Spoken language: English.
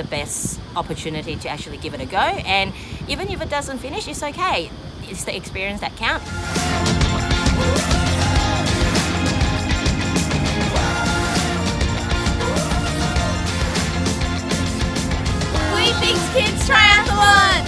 The best opportunity to actually give it a go. And even if it doesn't finish, it's okay. It's the experience that counts. Weet-Bix Kids TRYathlon!